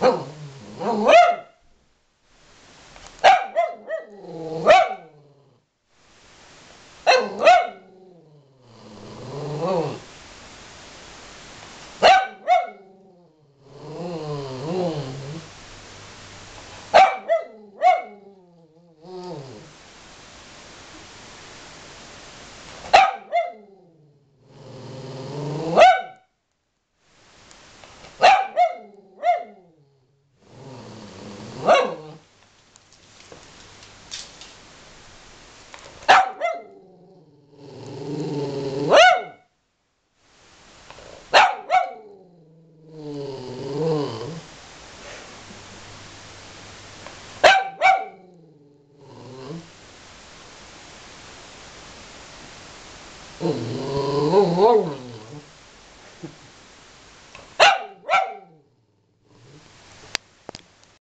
Oh. Oh, oh, oh.